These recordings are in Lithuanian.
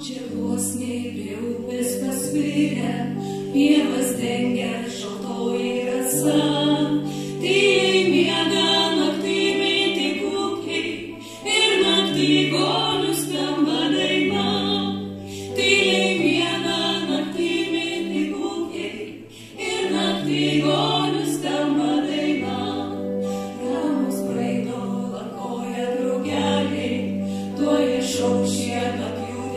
čia gosniai prie upės pasvirę, pievas dengia šaltoji rasa.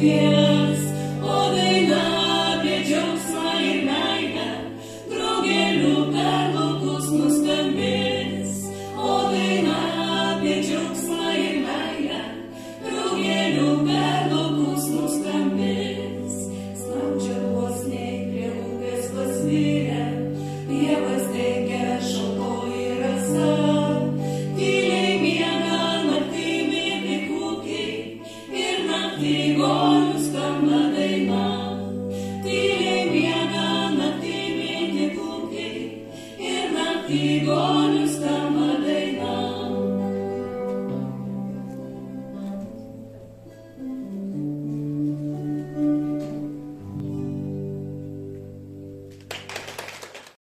again. ti bonus tam